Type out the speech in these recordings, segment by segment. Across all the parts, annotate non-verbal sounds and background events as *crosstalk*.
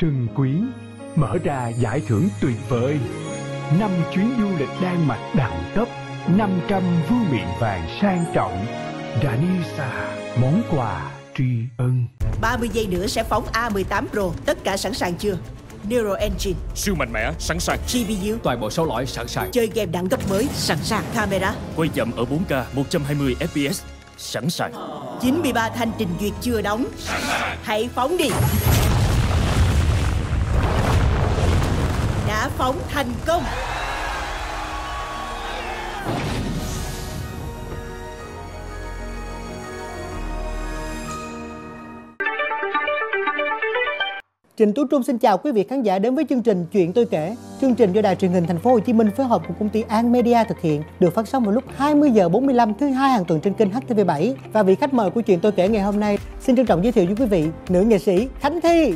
trân quý mở ra giải thưởng tuyệt vời. Năm chuyến du lịch Đan Mạch đẳng cấp 500 vương miện vàng sang trọng. Danisa món quà tri ân. 30 giây nữa sẽ phóng A18 Pro Tất cả sẵn sàng chưa? Neural Engine, Siêu mạnh mẽ, sẵn sàng. GPU, Toàn bộ sáu lõi sẵn sàng. Chơi game đẳng cấp mới, sẵn sàng. Camera. Quay chậm ở 4K 120 FPS Sẵn sàng. 93 thanh trình duyệt chưa đóng. Hãy phóng đi Phóng thành công Trình Tú Trung xin chào quý vị khán giả đến với chương trình Chuyện tôi kể. Chương trình do Đài truyền hình Thành phố Hồ Chí Minh phối hợp cùng công ty An Media thực hiện, được phát sóng vào lúc 20 giờ 45 thứ hai hàng tuần trên kênh HTV7. Và vị khách mời của Chuyện tôi kể ngày hôm nay, xin trân trọng giới thiệu với quý vị nữ nghệ sĩ Khánh Thi.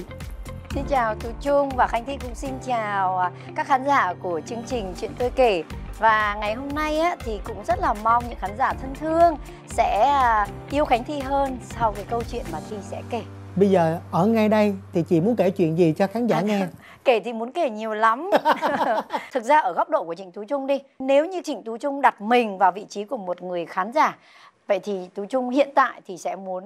Xin chào Tú Trung và Khánh Thi cũng xin chào à, các khán giả của chương trình Chuyện tôi kể và ngày hôm nay á, thì cũng rất là mong những khán giả thân thương sẽ à, yêu Khánh Thi hơn sau cái câu chuyện mà Thi sẽ kể. Bây giờ ở ngay đây thì chị muốn kể chuyện gì cho khán giả nghe? Kể thì muốn kể nhiều lắm. *laughs* *laughs* Thực ra ở góc độ của Trịnh Tú Trung đi, nếu như Trịnh Tú Trung đặt mình vào vị trí của một người khán giả, vậy thì Tú Trung hiện tại thì sẽ muốn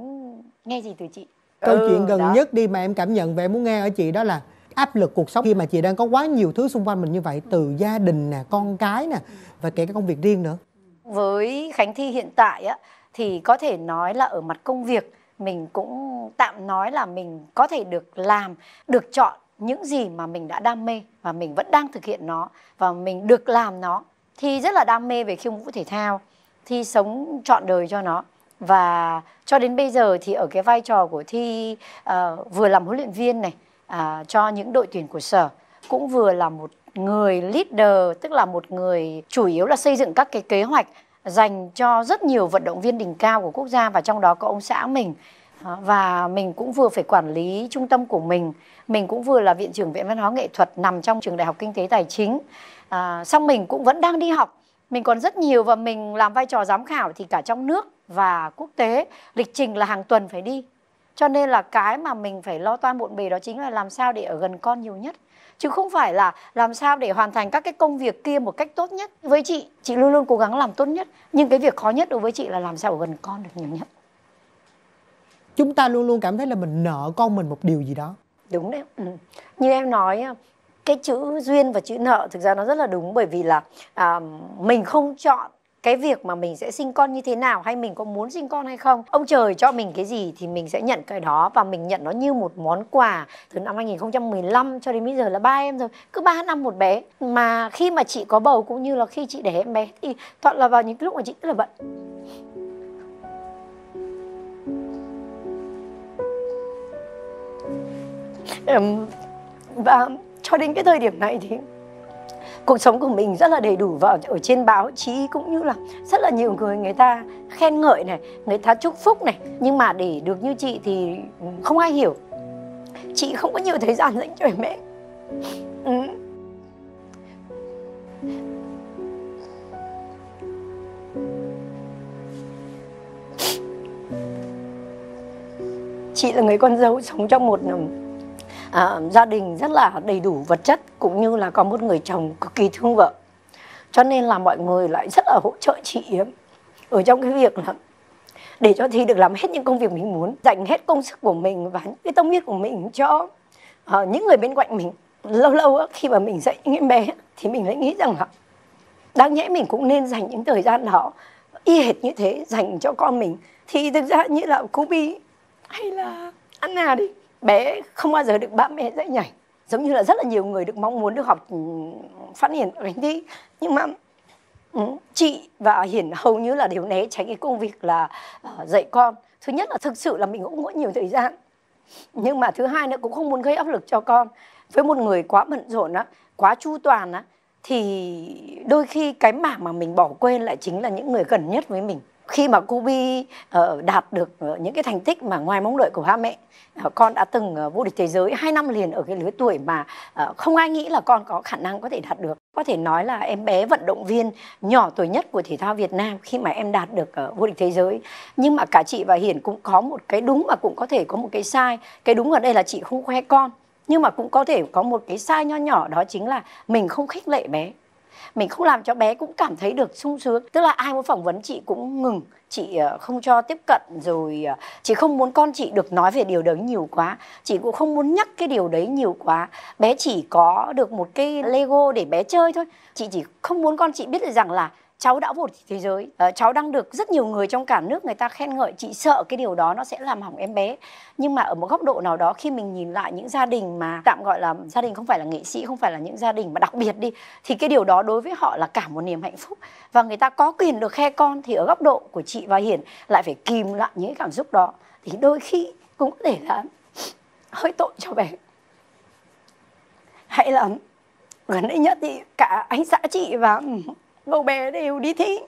nghe gì từ chị? Câu Ừ, chuyện gần đó. nhất đi mà em cảm nhận về muốn nghe ở chị đó là áp lực cuộc sống khi mà chị đang có quá nhiều thứ xung quanh mình như vậy từ gia đình nè, con cái nè và kể cả công việc riêng nữa. với Khánh Thi hiện tại á thì có thể nói là ở mặt công việc mình cũng tạm nói là mình có thể được làm, được chọn những gì mà mình đã đam mê và mình vẫn đang thực hiện nó và mình được làm nó. Thi rất là đam mê về khiêu vũ thể thao, Thi sống trọn đời cho nó và cho đến bây giờ thì ở cái vai trò của Thi uh, vừa làm huấn luyện viên này uh, cho những đội tuyển của sở cũng vừa là một người leader tức là một người chủ yếu là xây dựng các cái kế hoạch dành cho rất nhiều vận động viên đỉnh cao của quốc gia và trong đó có ông xã mình. Ờ, và mình cũng vừa phải quản lý trung tâm của mình mình cũng vừa là viện trưởng viện văn hóa nghệ thuật nằm trong trường đại học kinh tế tài chính. À, xong mình cũng vẫn đang đi học mình còn rất nhiều và mình làm vai trò giám khảo thì cả trong nước và quốc tế. Lịch trình là hàng tuần phải đi. Cho nên là cái mà mình phải lo toan bộn bề đó chính là làm sao để ở gần con nhiều nhất. Chứ không phải là làm sao để hoàn thành các cái công việc kia một cách tốt nhất. Với chị chị luôn luôn cố gắng làm tốt nhất. Nhưng cái việc khó nhất đối với chị là làm sao ở gần con được nhiều nhất. Chúng ta luôn luôn cảm thấy là mình nợ con mình một điều gì đó. đúng đấy. Ừ. như em nói cái chữ duyên và chữ nợ thực ra nó rất là đúng. Bởi vì là à, mình không chọn cái việc mà mình sẽ sinh con như thế nào hay mình có muốn sinh con hay không? Ông trời cho mình cái gì thì mình sẽ nhận cái đó và mình nhận nó như một món quà từ năm 2015 cho đến bây giờ là ba em rồi. Cứ ba năm một bé. Mà khi mà chị có bầu cũng như là khi chị đẻ em bé thì toàn là vào những lúc mà chị rất là bận. Và cho đến cái thời điểm này thì cuộc sống của mình rất là đầy đủ và ở trên báo chí cũng như là rất là nhiều người người ta khen ngợi này, người ta chúc phúc này. Nhưng mà để được như chị thì không ai hiểu. Chị không có nhiều thời gian dành cho mẹ Ừ. chị là người con dâu sống trong một à, gia đình rất là đầy đủ vật chất cũng như là có một người chồng cực kỳ thương vợ. Cho nên là mọi người lại rất là hỗ trợ chị ấy. Ở trong cái việc là để cho Thi được làm hết những công việc mình muốn dành hết công sức của mình và những cái tâm huyết của mình cho uh, những người bên cạnh mình. Lâu lâu á, khi mà mình dạy những em bé thì mình lại nghĩ rằng là đáng nhẽ mình cũng nên dành những thời gian đó y hệt như thế dành cho con mình. Thì thực ra như là cô Bi hay là Anna đi bé không bao giờ được ba mẹ dạy nhảy. Giống như là rất là nhiều người được mong muốn được học ừ, phát hiện ở đi nhưng mà ừ, chị và Hiển hầu như là đều né tránh cái công việc là ờ, dạy con. Thứ nhất là thực sự là mình cũng có nhiều thời gian. Nhưng mà thứ hai nữa, cũng không muốn gây áp lực cho con. Với một người quá bận rộn á, quá chu toàn á, thì đôi khi cái mảng mà mình bỏ quên lại chính là những người gần nhất với mình khi mà cô Bi uh, đạt được ờ, những cái thành tích mà ngoài mong đợi của ba mẹ uh, con đã từng uh, vô địch thế giới hai năm liền ở cái lứa tuổi mà uh, không ai nghĩ là con có khả năng có thể đạt được. Có thể nói là em bé vận động viên nhỏ tuổi nhất của thể thao Việt Nam khi mà em đạt được uh, vô địch thế giới. Nhưng mà cả chị và Hiển cũng có một cái đúng mà cũng có thể có một cái sai. Cái đúng ở đây là chị không khoe con nhưng mà cũng có thể có một cái sai nho nhỏ đó chính là mình không khích lệ bé mình không làm cho bé cũng cảm thấy được sung sướng. Tức là ai muốn phỏng vấn chị cũng ngừng. Chị ờ, không cho tiếp cận rồi ờ, chị không muốn con chị được nói về điều đấy nhiều quá. Chị cũng không muốn nhắc cái điều đấy nhiều quá. Bé chỉ có được một cái lego để bé chơi thôi. Chị chỉ không muốn con chị biết được rằng là cháu đã vô địch thế giới. À, cháu đang được rất nhiều người trong cả nước người ta khen ngợi chị sợ cái điều đó nó sẽ làm hỏng em bé. Nhưng mà ở một góc độ nào đó khi mình nhìn lại những gia đình mà tạm gọi là gia đình không phải là nghệ sĩ không phải là những gia đình mà đặc biệt đi thì cái điều đó đối với họ là cả một niềm hạnh phúc. Và người ta có quyền được khe con thì ở góc độ của chị và hiển lại phải kìm lại những cảm xúc đó. Thì đôi khi cũng có thể là *laughs* hơi tội cho bé. Hay là gần đây nhất thì cả anh xã chị và bố bé đều đi thi.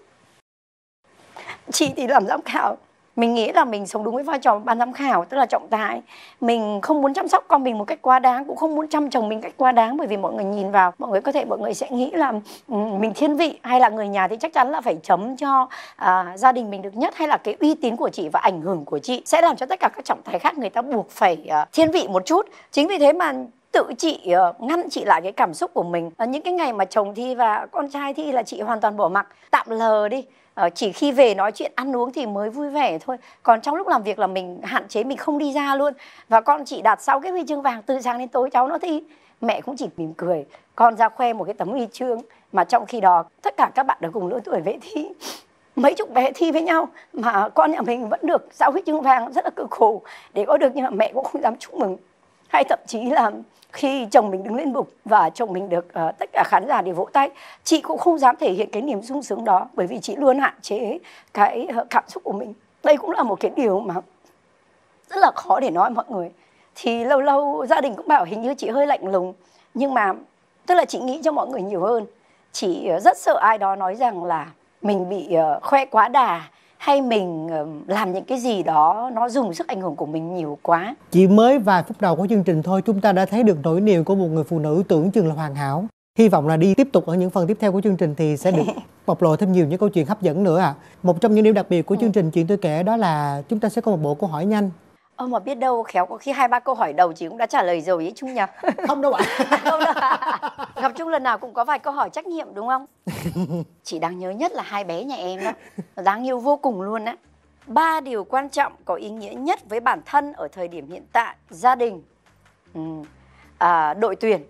Chị thì làm giám khảo mình nghĩ là mình sống đúng với vai trò ban giám khảo tức là trọng tài. Mình không muốn chăm sóc con mình một cách quá đáng cũng không muốn chăm chồng mình cách quá đáng bởi vì mọi người nhìn vào mọi người có thể mọi người sẽ nghĩ là ừ, mình thiên vị hay là người nhà thì chắc chắn là phải chấm cho uh, gia đình mình được nhất hay là cái uy tín của chị và ảnh hưởng của chị sẽ làm cho tất cả các trọng tài khác người ta buộc phải uh, thiên vị một chút. Chính vì thế mà tự chị ờ, ngăn chị lại cái cảm xúc của mình. Ờ, những cái ngày mà chồng thi và con trai thi là chị hoàn toàn bỏ mặc, tạm lờ đi. Ờ, chỉ khi về nói chuyện, ăn uống thì mới vui vẻ thôi. Còn trong lúc làm việc là mình hạn chế, mình không đi ra luôn. Và con chị đạt sau cái huy chương vàng từ sáng đến tối, cháu nó thi. Mẹ cũng chỉ mỉm cười. Con ra khoe một cái tấm huy chương mà trong khi đó, tất cả các bạn đều cùng lứa tuổi vệ thi. *laughs* Mấy chục bé thi với nhau mà con nhà mình vẫn được sáu huy chương vàng rất là cực khổ. Để có được nhưng mà mẹ cũng không dám chúc mừng hay thậm chí là khi chồng mình đứng lên bục và chồng mình được uh, tất cả khán giả để vỗ tay chị cũng không dám thể hiện cái niềm sung sướng đó bởi vì chị luôn hạn chế cái uh, cảm xúc của mình. Đây cũng là một cái điều mà rất là khó để nói mọi người. Thì lâu lâu gia đình cũng bảo hình như chị hơi lạnh lùng nhưng mà tức là chị nghĩ cho mọi người nhiều hơn. Chị uh, rất sợ ai đó nói rằng là mình bị uh, khoe quá đà hay mình làm những cái gì đó nó dùng sức ảnh hưởng của mình nhiều quá? Chỉ mới vài phút đầu của chương trình thôi chúng ta đã thấy được nỗi niềm của một người phụ nữ tưởng chừng là hoàn hảo. Hy vọng là đi tiếp tục ở những phần tiếp theo của chương trình thì sẽ được *laughs* bộc lộ thêm nhiều những câu chuyện hấp dẫn nữa ạ. À. một trong những điểm đặc biệt của chương trình chuyện tôi kể đó là chúng ta sẽ có một bộ câu hỏi nhanh Ơ mà biết đâu khéo có khi hai ba câu hỏi đầu chị cũng đã trả lời rồi ấy Trung nhỉ? *laughs* Không đâu ạ. *laughs* không đâu. Gặp Trung lần nào cũng có vài câu hỏi trách nhiệm đúng không? *laughs* chị đang nhớ nhất là hai bé nhà em đó. Đáng yêu vô cùng luôn á. Ba điều quan trọng có ý nghĩa nhất với bản thân ở thời điểm hiện tại, gia đình, ừ, à, đội tuyển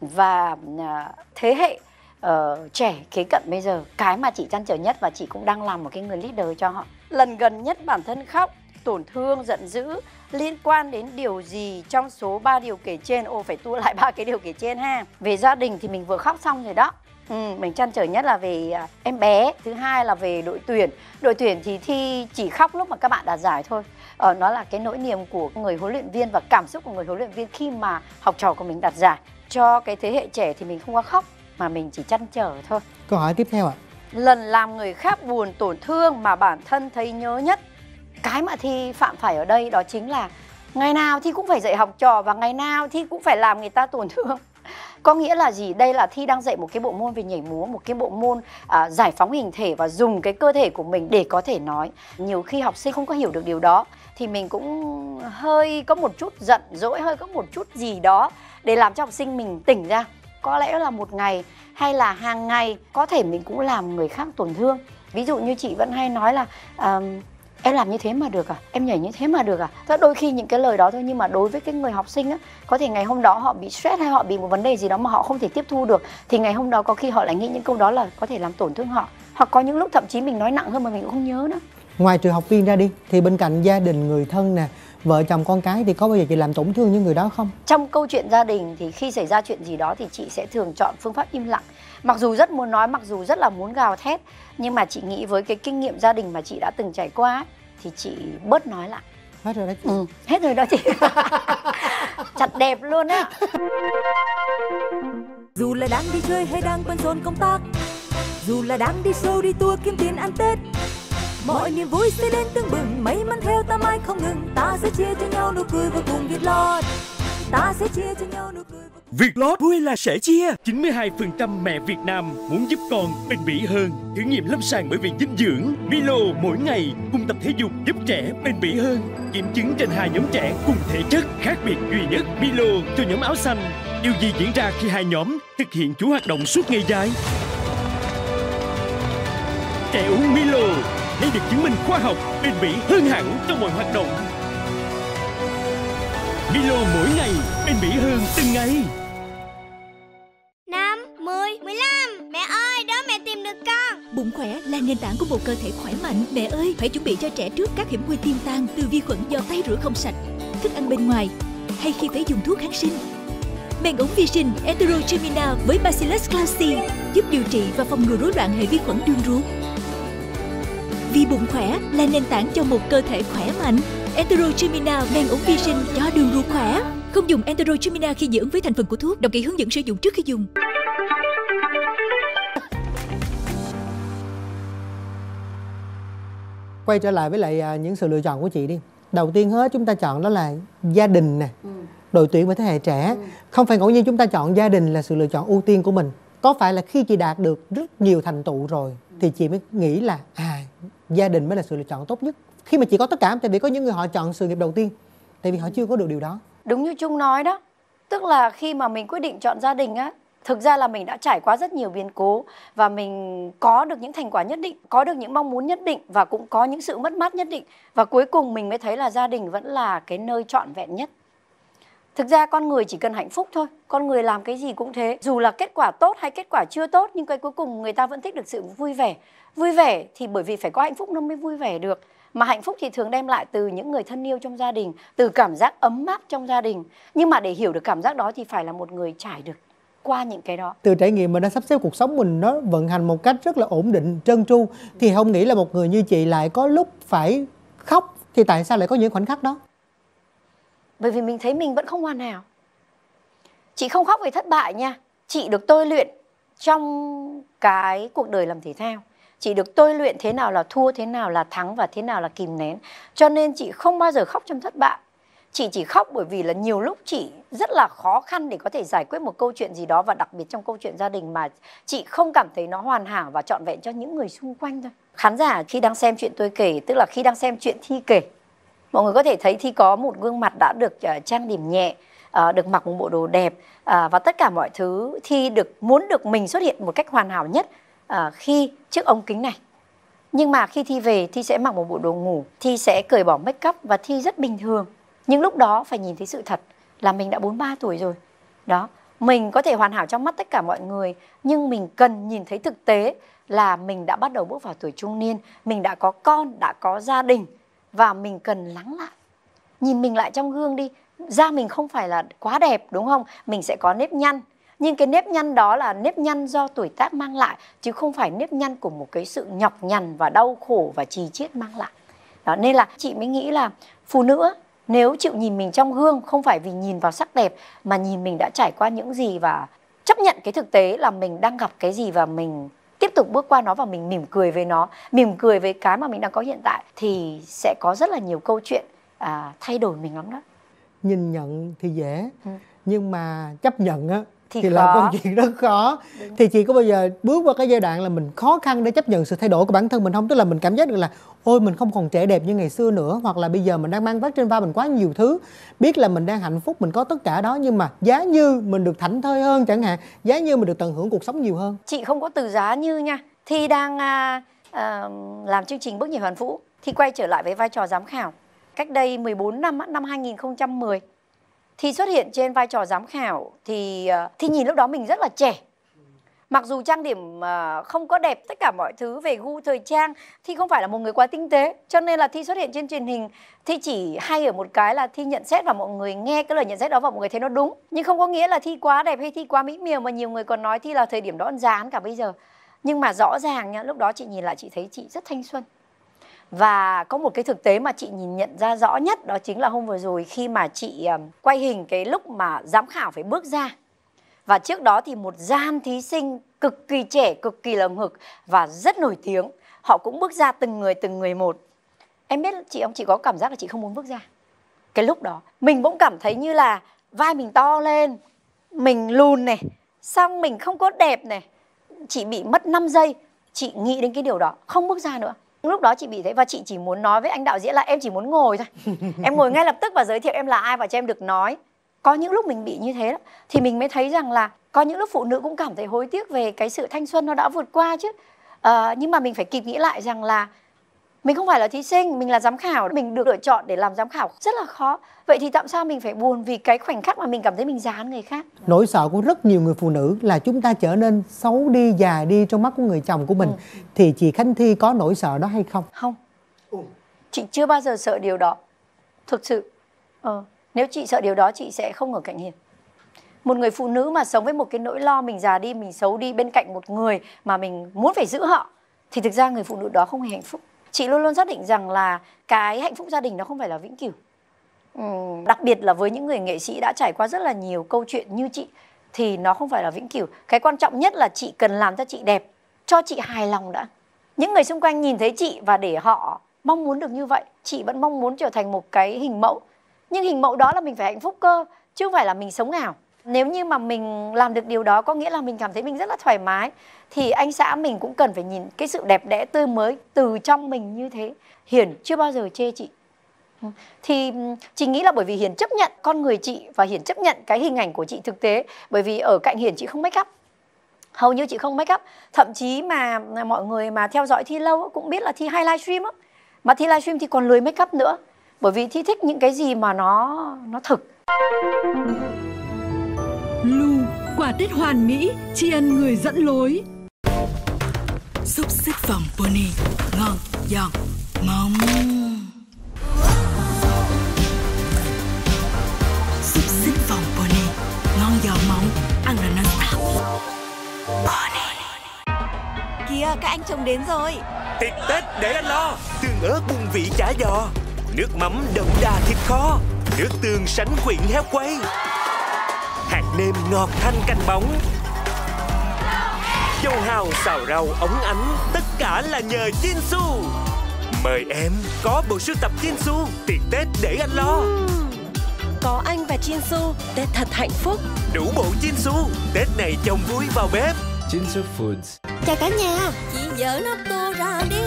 và à, thế hệ uh, trẻ kế cận bây giờ cái mà chị chăn trở nhất và chị cũng đang làm một cái người leader cho họ lần gần nhất bản thân khóc tổn thương, giận dữ liên quan đến điều gì trong số 3 điều kể trên? Ô phải tua lại ba cái điều kể trên ha. Về gia đình thì mình vừa khóc xong rồi đó. Ừ, mình chăn trở nhất là về à, em bé, thứ hai là về đội tuyển. Đội tuyển thì thi chỉ khóc lúc mà các bạn đạt giải thôi. Ờ, nó là cái nỗi niềm của người huấn luyện viên và cảm xúc của người huấn luyện viên khi mà học trò của mình đạt giải. Cho cái thế hệ trẻ thì mình không có khóc mà mình chỉ chăn trở thôi. Câu hỏi tiếp theo ạ. Lần làm người khác buồn tổn thương mà bản thân thấy nhớ nhất cái mà thi phạm phải ở đây đó chính là ngày nào thi cũng phải dạy học trò và ngày nào thi cũng phải làm người ta tổn thương. *laughs* Có nghĩa là gì? Đây là thi đang dạy một cái bộ môn về nhảy múa một cái bộ môn à, giải phóng hình thể và dùng cái cơ thể của mình để có thể nói. Nhiều khi học sinh không có hiểu được điều đó thì mình cũng hơi có một chút giận dỗi hơi có một chút gì đó để làm cho học sinh mình tỉnh ra. Có lẽ là một ngày hay là hàng ngày có thể mình cũng làm người khác tổn thương. Ví dụ như chị vẫn hay nói là uh, em làm như thế mà được à? Em nhảy như thế mà được à? Thật đôi khi những cái lời đó thôi nhưng mà đối với cái người học sinh á có thể ngày hôm đó họ bị stress hay họ bị một vấn đề gì đó mà họ không thể tiếp thu được thì ngày hôm đó có khi họ lại nghĩ những câu đó là có thể làm tổn thương họ. Hoặc có những lúc thậm chí mình nói nặng hơn mà mình cũng không nhớ nữa. Ngoài trường học viên ra đi thì bên cạnh gia đình người thân nè vợ chồng con cái thì có bao giờ chị làm tổn thương những người đó không? Trong câu chuyện gia đình thì khi xảy ra chuyện gì đó thì chị sẽ thường chọn phương pháp im lặng mặc dù rất muốn nói mặc dù rất là muốn gào thét nhưng mà chị nghĩ với cái kinh nghiệm gia đình mà chị đã từng trải qua thì chị bớt nói lại. Hết rồi đó chị. Ừ, hết rồi đó chị. *laughs* Chặt đẹp luôn á. Dù là đang đi chơi hay đang bận rộn công tác dù là đang đi show đi tour kiếm tiền ăn tết mọi niềm vui sẽ đến tương bừng may mắn theo ta mãi không ngừng ta sẽ chia cho nhau nụ cười và cùng việt lót ta sẽ chia cho nhau nụ cười và... Việt Lót vui là sẽ chia. 92% mẹ Việt Nam muốn giúp con bền bỉ hơn Thử nghiệm lâm sàng bởi viện dinh dưỡng. Milo mỗi ngày cùng tập thể dục giúp trẻ bền bỉ hơn. Kiểm chứng trên hai nhóm trẻ cùng thể chất Khác biệt duy nhất. Milo cho nhóm áo xanh. Điều gì diễn ra khi hai nhóm thực hiện chú hoạt động suốt ngày dài? Trẻ uống Milo Đây được chứng minh khoa học bền bỉ hơn hẳn trong mọi hoạt động Milo mỗi ngày bền bỉ hơn từng ngày 5, 10, 15 Mẹ ơi, đó mẹ tìm được con Bụng khỏe là nền tảng của một cơ thể khỏe mạnh. Mẹ ơi, phải chuẩn bị cho trẻ trước các hiểm nguy tiềm tàng từ vi khuẩn do tay rửa không sạch, thức ăn bên ngoài hay khi phải dùng thuốc kháng sinh. Men ống vi sinh Enterogerminal với Bacillus clausii giúp điều trị và phòng ngừa rối loạn hệ vi khuẩn đường ruột. Vì bụng khỏe là nền tảng cho một cơ thể khỏe mạnh. Enterogerminal men ống vi sinh cho đường ruột khỏe. Không dùng Enterogerminal khi dị ứng với thành phần của thuốc. Đọc kỹ hướng dẫn sử dụng trước khi dùng. quay trở lại với lại à, những sự lựa chọn của chị đi đầu tiên hết chúng ta chọn đó là gia đình nè đội tuyển và thế hệ trẻ không phải ngẫu nhiên chúng ta chọn gia đình là sự lựa chọn ưu tiên của mình có phải là khi chị đạt được rất nhiều thành tựu rồi thì chị mới nghĩ là à gia đình mới là sự lựa chọn tốt nhất khi mà chị có tất cả, tại vì có những người họ chọn sự nghiệp đầu tiên, tại vì họ chưa có được điều đó. Đúng như Trung nói đó. Tức là khi mà mình quyết định chọn gia đình á, Thực ra là mình đã trải qua rất nhiều biến cố Và mình có được những thành quả nhất định, Có được những mong muốn nhất định Và cũng có những sự mất mát nhất định. Và cuối cùng mình mới thấy là gia đình vẫn là cái nơi trọn vẹn nhất. Thực ra con người chỉ cần hạnh phúc thôi, Con người làm cái gì cũng thế. Dù là kết quả tốt hay kết quả chưa tốt, Nhưng cái cuối cùng người ta vẫn thích được sự vui vẻ. Vui vẻ thì bởi vì phải có hạnh phúc nó mới vui vẻ được mà hạnh phúc thì thường đem lại từ những người thân yêu trong gia đình từ cảm giác ấm áp trong gia đình. Nhưng mà để hiểu được cảm giác đó thì phải là một người trải được qua những cái đó. Từ trải nghiệm mình đã sắp xếp cuộc sống mình nó vận hành một cách rất là ổn định trơn tru thì không nghĩ là một người như chị lại có lúc phải khóc thì tại sao lại có những khoảnh khắc đó? Bởi vì mình thấy mình vẫn không hoàn hảo. Chị không khóc vì thất bại nha. Chị được tôi luyện trong cái cuộc đời làm thể thao chị được tôi luyện thế nào là thua thế nào là thắng và thế nào là kìm nén. Cho nên chị không bao giờ khóc trong thất bại. Chị chỉ khóc bởi vì là nhiều lúc chị rất là khó khăn để có thể giải quyết một câu chuyện gì đó và đặc biệt trong câu chuyện gia đình mà chị không cảm thấy nó hoàn hảo và trọn vẹn cho những người xung quanh thôi. Khán giả khi đang xem chuyện tôi kể tức là khi đang xem chuyện thi kể mọi người có thể thấy thi có một gương mặt đã được uh, trang điểm nhẹ uh, được mặc một bộ đồ đẹp uh, và tất cả mọi thứ thi được muốn được mình xuất hiện một cách hoàn hảo nhất uh, khi trước ống kính này. Nhưng mà khi thi về thi sẽ mặc một bộ đồ ngủ. Thi sẽ cởi bỏ make up và thi rất bình thường. Nhưng lúc đó phải nhìn thấy sự thật là mình đã 43 tuổi rồi. Đó mình có thể hoàn hảo trong mắt tất cả mọi người nhưng mình cần nhìn thấy thực tế là mình đã bắt đầu bước vào tuổi trung niên mình đã có con đã có gia đình và mình cần lắng lại. Nhìn mình lại trong gương đi da mình không phải là quá đẹp đúng không? Mình sẽ có nếp nhăn nhưng cái nếp nhăn đó là nếp nhăn do tuổi tác mang lại chứ không phải nếp nhăn của một cái sự nhọc nhằn và đau khổ và trì chiết mang lại đó nên là chị mới nghĩ là phụ nữ nếu chịu nhìn mình trong gương không phải vì nhìn vào sắc đẹp mà nhìn mình đã trải qua những gì và chấp nhận cái thực tế là mình đang gặp cái gì và mình tiếp tục bước qua nó và mình mỉm cười với nó mỉm cười với cái mà mình đang có hiện tại thì sẽ có rất là nhiều câu chuyện à, thay đổi mình lắm đó nhìn nhận thì dễ Ừ. nhưng mà chấp nhận á Thì thì, là câu chuyện rất khó. Thì chị có bao giờ bước qua cái giai đoạn là mình khó khăn để chấp nhận sự thay đổi của bản thân mình không? Tức là mình cảm giác được là ôi mình không còn trẻ đẹp như ngày xưa nữa. Hoặc là bây giờ mình đang mang vác trên vai mình quá nhiều thứ. Biết là mình đang hạnh phúc mình có tất cả đó nhưng mà giá như mình được thảnh thơi hơn chẳng hạn giá như mình được tận hưởng cuộc sống nhiều hơn. Chị không có từ giá như nha. Thi đang à, à, làm chương trình bước nhảy hoàn vũ thì quay trở lại với vai trò giám khảo. Cách đây 14 năm năm 2010 thì xuất hiện trên vai trò giám khảo thì ờ, thì nhìn lúc đó mình rất là trẻ. Mặc dù trang điểm ờ, không có đẹp tất cả mọi thứ về gu thời trang thì không phải là một người quá tinh tế. Cho nên là thi xuất hiện trên truyền hình thi chỉ hay ở một cái là thi nhận xét và mọi người nghe cái lời nhận xét đó và mọi người thấy nó đúng. Nhưng không có nghĩa là thi quá đẹp hay thi quá mỹ miều mà nhiều người còn nói thi là thời điểm đó dán cả bây giờ. Nhưng mà rõ ràng nhá lúc đó chị nhìn lại chị thấy chị rất thanh xuân và có một cái thực tế mà chị nhìn nhận ra rõ nhất đó chính là hôm vừa rồi khi mà chị quay hình cái lúc mà giám khảo phải bước ra. Và trước đó thì một gian thí sinh cực kỳ trẻ, cực kỳ lồng hực và rất nổi tiếng. Họ cũng bước ra từng người từng người một. Em biết chị ông chị có cảm giác là chị không muốn bước ra. Cái lúc đó mình cũng cảm thấy như là vai mình to lên mình lùn này xong mình không có đẹp này. Chị bị mất 5 giây chị nghĩ đến cái điều đó không bước ra nữa lúc đó chị bị thế và chị chỉ muốn nói với anh đạo diễn là em chỉ muốn ngồi thôi. *laughs* Em ngồi ngay lập tức và giới thiệu em là ai và cho em được nói. Có những lúc mình bị như thế đó, thì mình mới thấy rằng là có những lúc phụ nữ cũng cảm thấy hối tiếc về cái sự thanh xuân nó đã vượt qua chứ. À, nhưng mà mình phải kịp nghĩ lại rằng là mình không phải là thí sinh mình là giám khảo mình được lựa chọn để làm giám khảo rất là khó. Vậy thì tại sao mình phải buồn vì cái khoảnh khắc mà mình cảm thấy mình già hơn người khác? Nỗi sợ của rất nhiều người phụ nữ là chúng ta trở nên xấu đi già đi trong mắt của người chồng của mình. Ừ. thì chị khánh thi có nỗi sợ đó hay không? Không. Chị chưa bao giờ sợ điều đó. Thực sự ờ, nếu chị sợ điều đó chị sẽ không ở cạnh hiền. Một người phụ nữ mà sống với một cái nỗi lo mình già đi mình xấu đi bên cạnh một người mà mình muốn phải giữ họ thì thực ra người phụ nữ đó không hề hạnh phúc chị luôn luôn xác định rằng là cái hạnh phúc gia đình nó không phải là vĩnh cửu. Ừ, đặc biệt là với những người nghệ sĩ đã trải qua rất là nhiều câu chuyện như chị thì nó không phải là vĩnh cửu. Cái quan trọng nhất là chị cần làm cho chị đẹp cho chị hài lòng đã. Những người xung quanh nhìn thấy chị và để họ mong muốn được như vậy chị vẫn mong muốn trở thành một cái hình mẫu. Nhưng hình mẫu đó là mình phải hạnh phúc cơ chứ không phải là mình sống ảo nếu như mà mình làm được điều đó, có nghĩa là mình cảm thấy mình rất là thoải mái, thì anh xã mình cũng cần phải nhìn cái sự đẹp đẽ tươi mới từ trong mình như thế. Hiển chưa bao giờ chê chị. Ừ. Thì ừ, chị nghĩ là bởi vì hiển chấp nhận con người chị và hiển chấp nhận cái hình ảnh của chị thực tế, bởi vì ở cạnh hiển chị không make up. Hầu như chị không make up. Thậm chí mà à, mọi người mà theo dõi thi lâu cũng biết là thi hay livestream á. Mà thi livestream thì còn lười make up nữa, bởi vì thi thích những cái gì mà nó nó thực. Lu, quả tết hoàn mỹ, tri ân người dẫn lối. Xúc xích vòng pony, ngon, giòn, mong. Xúc xích vòng pony, ngon giòn mong, ăn là nó tạp. Pony. Kìa, các anh chồng đến rồi. Tiệc Tết để anh lo, tương ớt bung vị chả giò, nước mắm đậm đà thịt kho, nước tương sánh quyện heo quay hạt nêm ngọt thanh canh bóng. Dâu hào xào rau ống ánh tất cả là nhờ Jinsu mời em có bộ sưu tập Jinsu tiệc Tết để anh lo. Có anh và Jinsu Tết thật hạnh phúc. Đủ bộ Jinsu Tết này chồng vui vào bếp. Jinsu Foods. Chào cả nhà. Chị dỡ nắp tô ra đi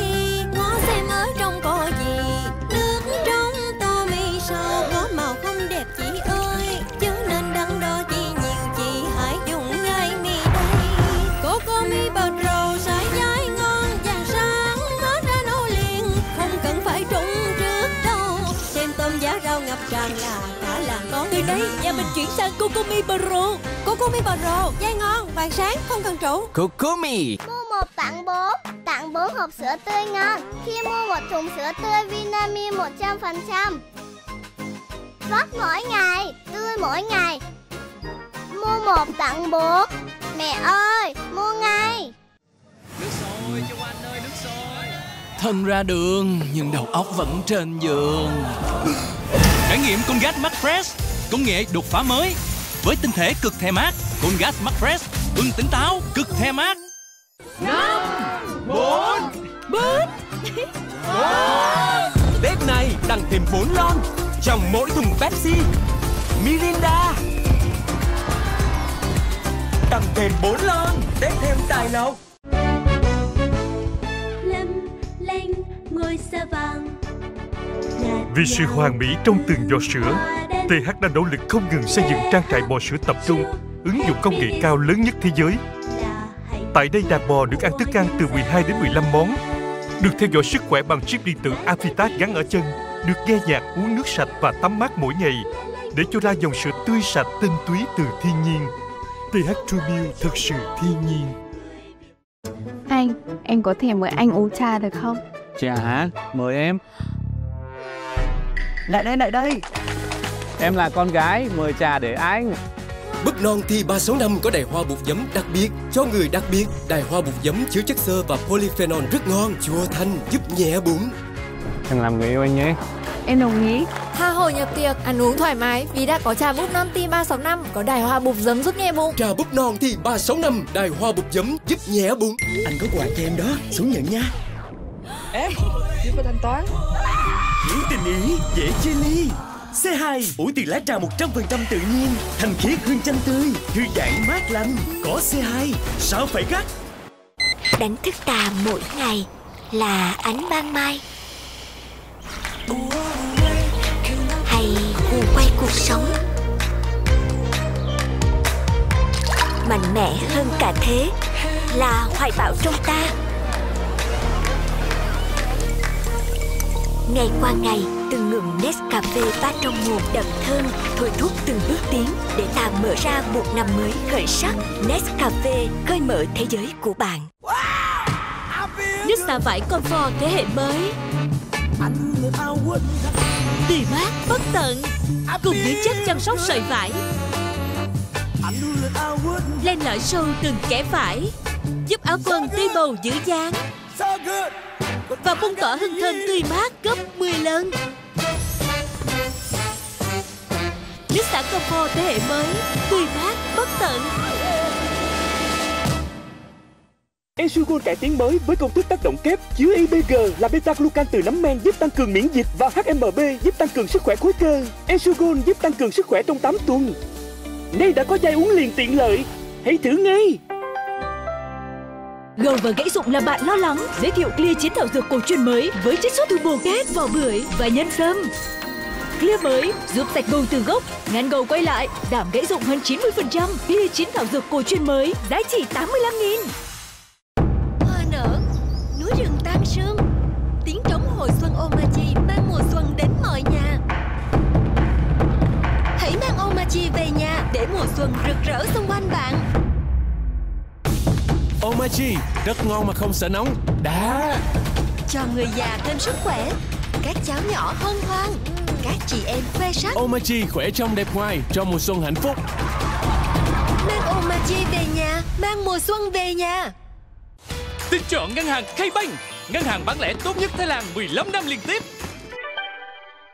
đây nhà mình chuyển sang Cocomi Pro Cocomi Pro dai ngon vàng sáng không cần trụ. Kokumi Mua một tặng bốn Tặng bốn hộp sữa tươi ngon. Khi mua một thùng sữa tươi Vinamilk 100% Vắt mỗi ngày Tươi mỗi ngày. Mua một tặng bốn. Mẹ ơi mua ngay. Thân ra đường nhưng đầu óc vẫn trên giường. Trải nghiệm con gas Max Fresh Công nghệ đột phá mới. Với tinh thể cực the mát gas Max Fresh Ưng tỉnh táo cực the mát. Bốn bốn Tết này tặng thêm 4 lon trong mỗi thùng Pepsi, Mirinda. Tặng thêm 4 lon, Tết thêm tài lộc. Lem leng ngôi sao vàng. Vì sự hoàn mỹ trong từng giọt sữa, TH đã nỗ lực không ngừng xây dựng trang trại bò sữa tập trung, ứng dụng công nghệ cao lớn nhất thế giới. Tại đây đàn bò được ăn thức ăn từ 12 đến 15 món, được theo dõi sức khỏe bằng chip điện tử Avitat gắn ở chân, được nghe nhạc, uống nước sạch và tắm mát mỗi ngày, để cho ra dòng sữa tươi sạch tinh túy từ thiên nhiên. TH True Milk thực sự thiên nhiên. Anh, em có thể mời anh uống trà được không? Trà hả? Mời em Lại đây, lại đây Em là con gái, mời trà để anh Búp non thi 365 có đài hoa bột giấm đặc biệt cho người đặc biệt. Đài hoa bột giấm chứa chất xơ và polyphenol rất ngon, chua thanh, giúp nhẹ bụng. Em làm người yêu anh nhé Em đồng ý Tha hồ nhập tiệc, ăn uống thoải mái vì đã có trà búp non ti 365 có đài hoa bục giấm giúp nhẹ bụng. Trà búp non thi 365, đài hoa bột giấm giúp nhẹ bụng. Anh có quà cho em đó, xuống nhận nha Em, chưa có thanh toán Hiểu tình ý, dễ chia ly C2, ủ từ lá trà 100% tự nhiên Thanh khiết hương chanh tươi Thư giãn mát lành. Có C2, sao phải gắt? Đánh thức ta mỗi ngày là ánh ban mai. Hay cu quay cuộc sống. Mạnh mẽ hơn cả thế là hoài bão trong ta. Ngày qua ngày, từng ngụm Nescafe pha trong một đậm thơm thôi thúc từng bước tiến để ta mở ra một năm mới khởi sắc. Nescafe khơi mở thế giới của bạn. Nước xả vải Comfort thế hệ mới Tươi mát, bất tận Cùng những chất chăm sóc sợi vải Len lõi sâu từng kẽ vải Giúp áo quần tươi bầu giữ dáng Và bung tỏa hương thơm tươi mát gấp 10 lần Xả Comfort thế hệ mới Tươi mát, bất tận Esugon cải tiến mới với công thức tác động kép chứa IBG là beta glucan từ nấm men giúp tăng cường miễn dịch và HMB giúp tăng cường sức khỏe khối cơ. Esugon giúp tăng cường sức khỏe trong 8 tuần. Nay đã có chai uống liền tiện lợi, hãy thử ngay. Gầu và gãy rụng là bạn lo lắng Giới thiệu Clear chiến thảo dược cổ truyền mới Với chất xuất từ bồ kết, vỏ bưởi và nhân sâm Clear mới giúp sạch gầu từ gốc Ngăn gầu quay lại Giảm gãy rụng hơn 90% Clear chiến thảo dược cổ truyền mới Giá chỉ 85 nghìn. Hoa nở, núi rừng tan sương Tiếng trống hồi xuân Omachi mang mùa xuân đến mọi nhà. Hãy mang Omachi về nhà để mùa xuân rực rỡ xung quanh bạn. Omachi, rất ngon mà không sợ nóng. Đã. Cho người già thêm sức khỏe Các cháu nhỏ hân hoan Các chị em khoe sắc Omachi khỏe trong đẹp ngoài cho mùa xuân hạnh phúc. Mang Omachi về nhà Mang mùa xuân về nhà Tin chọn ngân hàng K-Bank, ngân hàng bán lẻ tốt nhất Thái Lan 15 năm liên tiếp.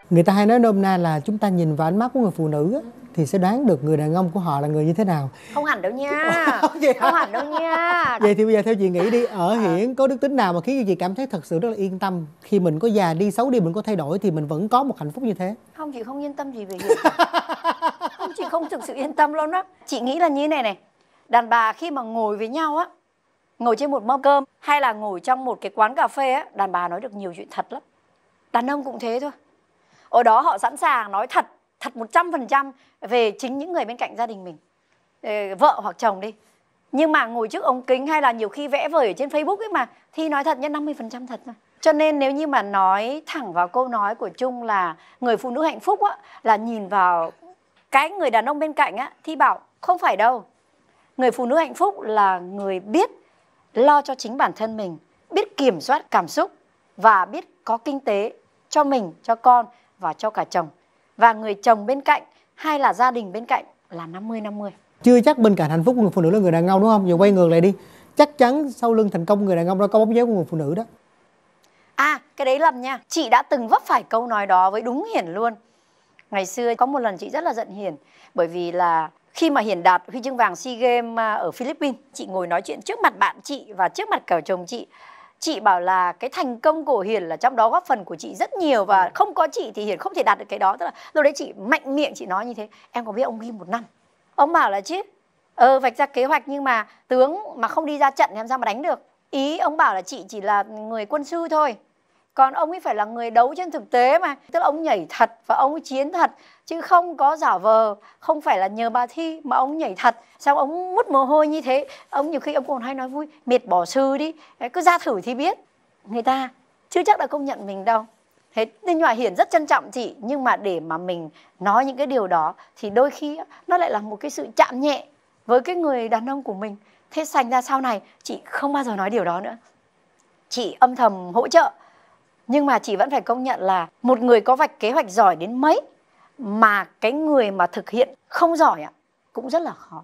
Người ta hay nói nôm na là chúng ta nhìn vào ánh mắt của người phụ nữ á, thì sẽ đoán được người đàn ông của họ là người như thế nào. Không hẳn đâu nha. *laughs* Không hẳn đâu nha. *laughs* Vậy thì bây giờ theo chị nghĩ đi, ở Hiển có đức tính nào mà khiến cho chị cảm thấy thật sự rất là yên tâm? Khi mình có già đi xấu đi mình có thay đổi thì mình vẫn có một hạnh phúc như thế. Không chị không yên tâm gì về Hiền *laughs* Không chị không thực sự yên tâm luôn đó Chị nghĩ là như thế này này. Đàn bà khi mà ngồi với nhau á Ngồi trên một mâm cơm Hay là ngồi trong một cái quán cà phê á Đàn bà nói được nhiều chuyện thật lắm. Đàn ông cũng thế thôi. Ở đó họ sẵn sàng nói thật Thật 100% về chính những người bên cạnh gia đình mình ờ, Vợ hoặc chồng đi Nhưng mà ngồi trước ống kính hay là nhiều khi vẽ vời ở trên Facebook ấy mà Thì nói thật nhân 50% thật thôi cho nên nếu như mà nói thẳng vào câu nói của Trung là người phụ nữ hạnh phúc á, là nhìn vào cái người đàn ông bên cạnh á, thì bảo không phải đâu. Người phụ nữ hạnh phúc là người biết lo cho chính bản thân mình, biết kiểm soát cảm xúc và biết có kinh tế cho mình, cho con và cho cả chồng. Và người chồng bên cạnh hay là gia đình bên cạnh là 50-50. Chưa chắc bên cạnh hạnh phúc của người phụ nữ là người đàn ông đúng không? Giờ quay ngược lại đi. Chắc chắn sau lưng thành công người đàn ông đó có bóng dáng của người phụ nữ đó. À, cái đấy lầm nha. Chị đã từng vấp phải câu nói đó với đúng Hiển luôn. Ngày xưa có một lần chị rất là giận Hiển bởi vì là khi mà Hiển đạt huy chương vàng SEA Games à, ở Philippines, chị ngồi nói chuyện trước mặt bạn chị và trước mặt cả chồng chị. Chị bảo là cái thành công của Hiển là trong đó góp phần của chị rất nhiều và không có chị thì Hiển không thể đạt được cái đó. Tức là lúc đấy chị mạnh miệng chị nói như thế. Em có biết ông ghi một năm. Ông bảo là chứ, ờ vạch ra kế hoạch nhưng mà tướng mà không đi ra trận thì làm sao mà đánh được. Ý ông bảo là chị chỉ là người quân sư thôi còn ông ấy phải là người đấu trên thực tế mà. Tức là ông nhảy thật và ông ấy chiến thật, chứ không có giả vờ, không phải là nhờ bà thi mà ông nhảy thật. Sao ông mút mồ hôi như thế, ông nhiều khi ông còn hay nói vui miệt bỏ sư đi. Cứ ra thử thì biết. Người ta chưa chắc đã công nhận mình đâu. Thế nên nhòa hiển rất trân trọng chị, nhưng mà để mà mình nói những cái điều đó thì đôi khi nó lại là một cái sự chạm nhẹ với cái người đàn ông của mình. Thế thành ra sau này, chị không bao giờ nói điều đó nữa. Chị âm thầm hỗ trợ nhưng mà chị vẫn phải công nhận là một người có vạch kế hoạch giỏi đến mấy mà cái người mà thực hiện không giỏi ạ cũng rất là khó.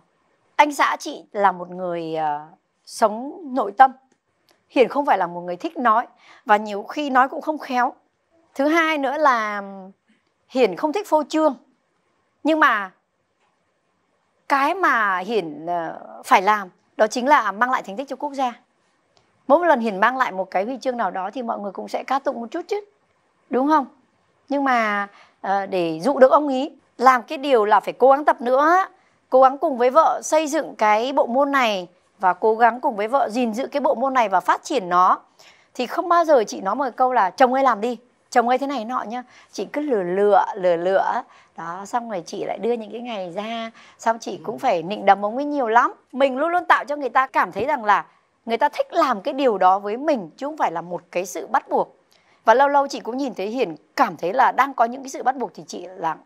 Anh xã chị là một người uh, sống nội tâm hiển không phải là một người thích nói và nhiều khi nói cũng không khéo. Thứ hai nữa là hiển không thích phô trương. Nhưng mà cái mà hiển uh, ờ, phải làm đó chính là mang lại thành tích cho quốc gia mỗi một lần hiển mang lại một cái huy chương nào đó thì mọi người cũng sẽ ca tụng một chút chứ. Đúng không? Nhưng mà uh, để dụ được ông ý làm cái điều là phải cố gắng tập nữa cố gắng cùng với vợ xây dựng cái bộ môn này và cố gắng cùng với vợ gìn giữ cái bộ môn này và phát triển nó. Thì không bao giờ chị nói một câu là chồng ơi làm đi chồng ơi thế này nọ nhá. Chị cứ lừa lựa lừa lựa. Đó xong rồi chị lại đưa những cái ngày ra xong chị cũng phải nịnh đầm ông ấy nhiều lắm. Mình luôn luôn tạo cho người ta cảm thấy rằng là người ta thích làm cái điều đó với mình chứ không phải là một cái sự bắt buộc. Và lâu lâu chị cũng nhìn thấy hiền cảm thấy là đang có những cái sự bắt buộc thì chị lảng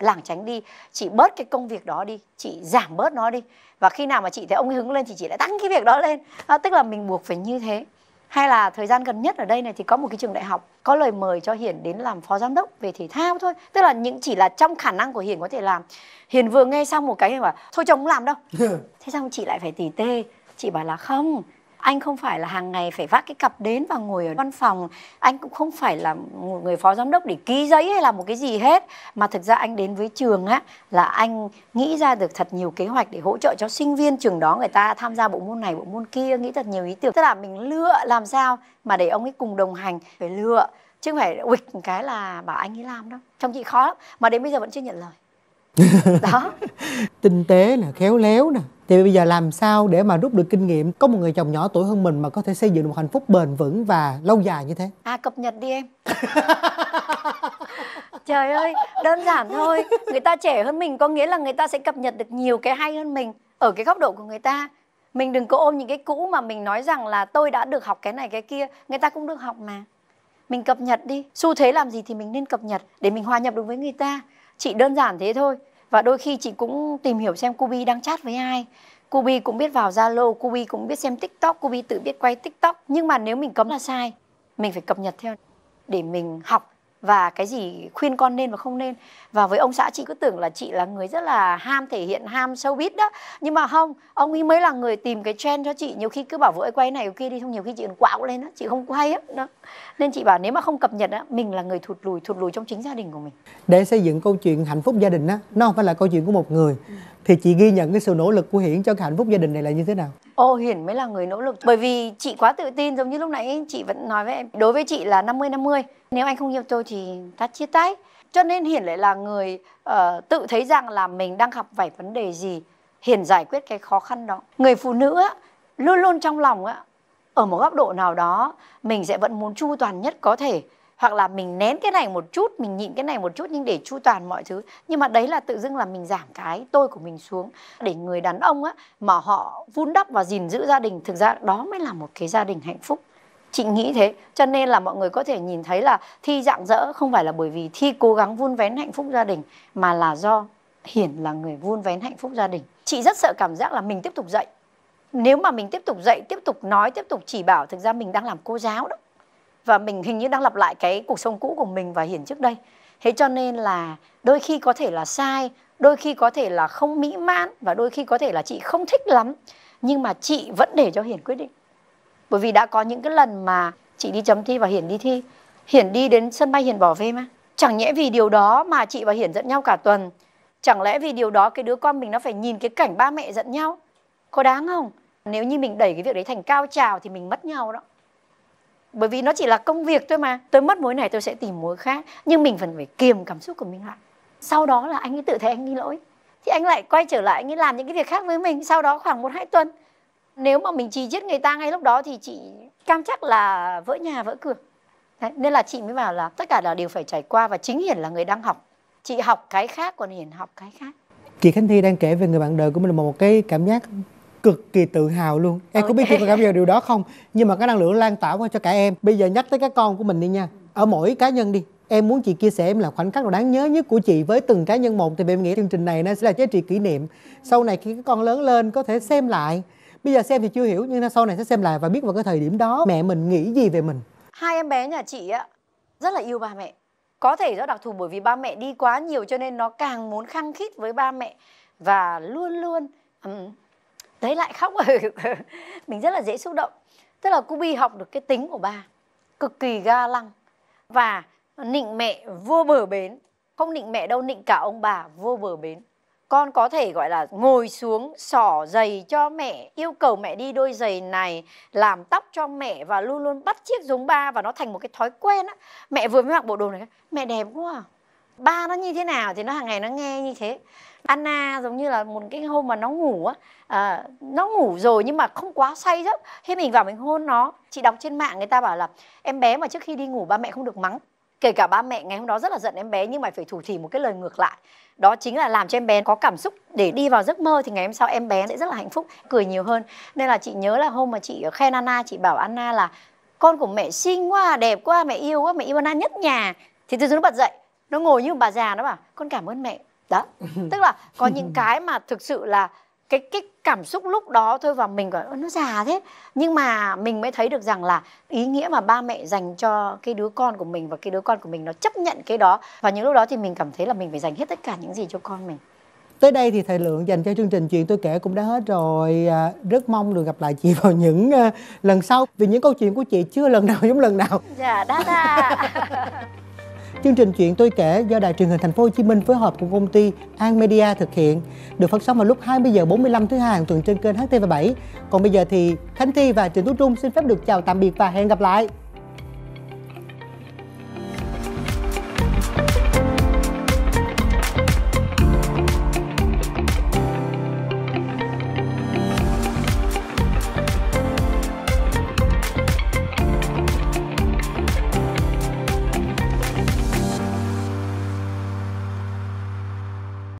lảng tránh đi. Chị bớt cái công việc đó đi chị giảm bớt nó đi. Và khi nào mà chị thấy ông ấy hứng lên thì chị lại tăng cái việc đó lên. À, tức là mình buộc phải như thế. Hay là thời gian gần nhất ở đây này thì có một cái trường đại học có lời mời cho Hiền đến làm phó giám đốc về thể thao thôi. Tức là những chỉ là trong khả năng của Hiền có thể làm. Hiền vừa nghe xong một cái Hiền bảo thôi chồng không làm đâu. *laughs* Thế xong chị lại phải tỉ tê. Chị bảo là không anh không phải là hàng ngày phải vác cái cặp đến và ngồi ở văn phòng. Anh cũng không phải là một người phó giám đốc để ký giấy hay là một cái gì hết. Mà thực ra anh đến với trường á là anh nghĩ ra được thật nhiều kế hoạch để hỗ trợ cho sinh viên trường đó. Người ta tham gia bộ môn này bộ môn kia nghĩ thật nhiều ý tưởng. Tức là mình lựa làm sao mà để ông ấy cùng đồng hành phải lựa. Chứ không phải uịch một cái là bảo anh ấy làm đâu. Trong chị khó lắm mà đến bây giờ vẫn chưa nhận lời. *laughs* Đó. Tinh tế nè khéo léo nè thì bây giờ làm sao để mà rút được kinh nghiệm? Có một người chồng nhỏ tuổi hơn mình mà có thể xây dựng một hạnh phúc bền vững và lâu dài như thế. À cập nhật đi em. Trời ơi, đơn giản thôi. Người ta trẻ hơn mình có nghĩa là người ta sẽ cập nhật được nhiều cái hay hơn mình ở cái góc độ của người ta. Mình đừng có ôm những cái cũ mà mình nói rằng là tôi đã được học cái này, cái kia. Người ta cũng được học mà. Mình cập nhật đi. Xu thế làm gì thì mình nên cập nhật để mình hòa nhập được với người ta. Chị đơn giản thế thôi và đôi khi chị cũng tìm hiểu xem Kubi đang chat với ai Kubi cũng biết vào Zalo, Kubi cũng biết xem TikTok, Kubi tự biết quay TikTok. Nhưng mà nếu mình cấm là sai, mình phải cập nhật theo để mình học và cái gì khuyên con nên và không nên. Và với ông xã chị cứ tưởng là chị là người rất là ham thể hiện ham showbiz đó. Nhưng mà không ông ấy mới là người tìm cái trend cho chị. Nhiều khi cứ bảo vợ ấy quay này kia đi. Không nhiều khi chị còn quạo lên đó. Chị không quay á đó. Nên chị bảo nếu mà không cập nhật á mình là người thụt lùi thụt lùi trong chính gia đình của mình. Để xây dựng câu chuyện hạnh phúc gia đình á nó không phải là câu chuyện của một người. Thì chị ghi nhận cái sự nỗ lực của hiển cho cái hạnh phúc gia đình này là như thế nào? Ô Hiển mới là người nỗ lực. Bởi vì chị quá tự tin giống như lúc nãy chị vẫn nói với em. Đối với chị là 50 50 nếu anh không yêu tôi thì ta chia tay. Cho nên Hiển lại là người uh, tự thấy rằng là mình đang gặp phải vấn đề gì Hiển giải quyết cái khó khăn đó. Người phụ nữ á, luôn luôn trong lòng á, ở một góc độ nào đó mình sẽ vẫn muốn chu toàn nhất có thể. Hoặc là mình nén cái này một chút mình nhịn cái này một chút nhưng để chu toàn mọi thứ. Nhưng mà đấy là tự dưng là mình giảm cái tôi của mình xuống. Để người đàn ông á mà họ vun đắp và gìn giữ gia đình thực ra đó mới là một cái gia đình hạnh phúc chị nghĩ thế, cho nên là mọi người có thể nhìn thấy là thi dạng dỡ không phải là bởi vì thi cố gắng vun vén hạnh phúc gia đình, mà là do hiển là người vun vén hạnh phúc gia đình. Chị rất sợ cảm giác là mình tiếp tục dạy. Nếu mà mình tiếp tục dạy, tiếp tục nói, tiếp tục chỉ bảo, thực ra mình đang làm cô giáo đó. Và mình hình như đang lặp lại cái cuộc sống cũ của mình và hiển trước đây. Thế cho nên là đôi khi có thể là sai, đôi khi có thể là không mỹ mãn và đôi khi có thể là chị không thích lắm. Nhưng mà chị vẫn để cho hiển quyết định bởi vì đã có những cái lần mà chị đi chấm thi và hiển đi thi. Hiển đi đến sân bay hiển bỏ về mà. Chẳng nhẽ vì điều đó mà chị và hiển giận nhau cả tuần. Chẳng lẽ vì điều đó cái đứa con mình nó phải nhìn cái cảnh ba mẹ giận nhau? Có đáng không? Nếu như mình đẩy cái việc đấy thành cao trào thì mình mất nhau đó. Bởi vì nó chỉ là công việc thôi mà. Tôi mất mối này tôi sẽ tìm mối khác. Nhưng mình vẫn phải kiềm cảm xúc của mình lại. Sau đó là anh ấy tự thấy anh ấy lỗi. Thì anh lại quay trở lại anh ấy làm những cái việc khác với mình. Sau đó khoảng một hai tuần nếu mà mình trì giết người ta ngay lúc đó thì chị cam chắc là vỡ nhà vỡ cửa. Đấy, nên là chị mới bảo là tất cả là đều phải trải qua và chính hiển là người đang học. Chị học cái khác còn hiển học cái khác. Chị khánh thi đang kể về người bạn đời của mình là một cái cảm giác cực kỳ tự hào luôn. Em okay. có biết chị có cảm nhận điều đó không? Nhưng mà cái năng lượng lan tỏa qua cho cả em. Bây giờ nhắc tới các con của mình đi nha. Ở mỗi cá nhân đi em muốn chị chia sẻ em là khoảnh khắc đáng nhớ nhất của chị với từng cá nhân một. Thì em nghĩ chương trình này nó sẽ là giá trị kỷ niệm. Sau này khi các con lớn lên có thể xem lại bây giờ xem thì chưa hiểu nhưng sau này sẽ xem lại và biết vào cái thời điểm đó mẹ mình nghĩ gì về mình. Hai em bé nhà chị á rất là yêu ba mẹ. Có thể do đặc thù bởi vì ba mẹ đi quá nhiều cho nên nó càng muốn khăng khít với ba mẹ và luôn luôn um, đấy lại khóc. *laughs* Mình rất là dễ xúc động. Tức là cubi học được cái tính của ba cực kỳ ga lăng và nịnh mẹ vô bờ bến. Không nịnh mẹ đâu nịnh cả ông bà vô bờ bến con có thể gọi là ngồi xuống xỏ giày cho mẹ yêu cầu mẹ đi đôi giày này làm tóc cho mẹ và luôn luôn bắt chiếc giống ba và nó thành một cái thói quen á. Mẹ vừa mới mặc bộ đồ này mẹ đẹp quá à. ba nó như thế nào thì nó hàng ngày nó nghe như thế. Anna giống như là một cái hôm mà nó ngủ á à, nó ngủ rồi nhưng mà không quá say giấc. Thế mình vào mình hôn nó chị đọc trên mạng người ta bảo là em bé mà trước khi đi ngủ ba mẹ không được mắng kể cả ba mẹ ngày hôm đó rất là giận em bé nhưng mà phải thủ thỉ một cái lời ngược lại. Đó chính là làm cho em bé có cảm xúc để đi vào giấc mơ thì ngày hôm sau em bé sẽ rất là hạnh phúc cười nhiều hơn. Nên là chị nhớ là hôm mà chị khen Anna chị bảo Anna là con của mẹ xinh quá đẹp quá mẹ yêu quá mẹ yêu Anna nhất nhà. Thì từ từ nó bật dậy nó ngồi như bà già nó bảo con cảm ơn mẹ. Đó. *laughs* Tức là có những cái mà thực sự là cái cái cảm xúc lúc đó thôi và mình gọi nó già thế nhưng mà mình mới thấy được rằng là ý nghĩa mà ba mẹ dành cho cái đứa con của mình và cái đứa con của mình nó chấp nhận cái đó và những lúc đó thì mình cảm thấy là mình phải dành hết tất cả những gì cho con mình Tới đây thì thời lượng dành cho chương trình chuyện tôi kể cũng đã hết rồi. À, rất mong được gặp lại chị vào những uh, lần sau vì những câu chuyện của chị chưa lần nào *laughs* giống lần nào. Dạ, đa đa. *laughs* Chương trình Chuyện tôi kể do Đài truyền hình Thành phố Hồ Chí Minh phối hợp cùng công ty An Media thực hiện, được phát sóng vào lúc 20 giờ 45 thứ hai hàng tuần trên kênh HTV7. Còn bây giờ thì Khánh Thi và Trịnh Tú Trung xin phép được chào tạm biệt và hẹn gặp lại.